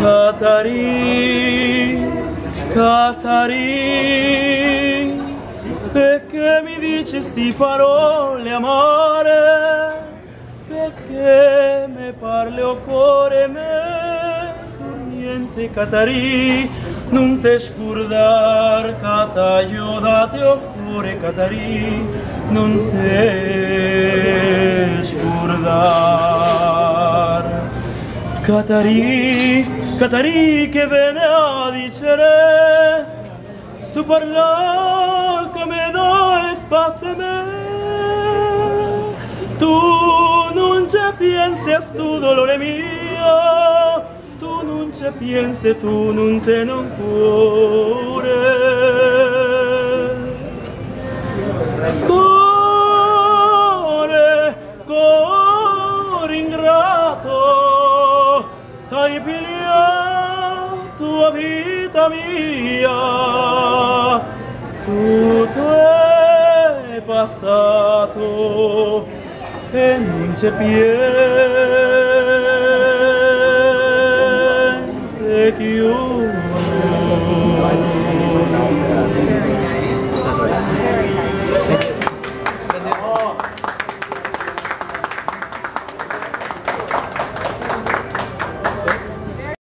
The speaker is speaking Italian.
Catarì, Catarì, perché mi dici sti parole amore? Perché me parli o cuore me? Tu niente Catarì, non te scordar, Cata, date o cuore Catarì, non te scordar. Catarì, Catarì che viene a dicere Stu parla che me do spazio me. Tu non ci pensi a stu dolore mio. Tu non ci pensi, tu non te non Cuore, y tua vida minha, tudo é passado é e non c'è piense que eu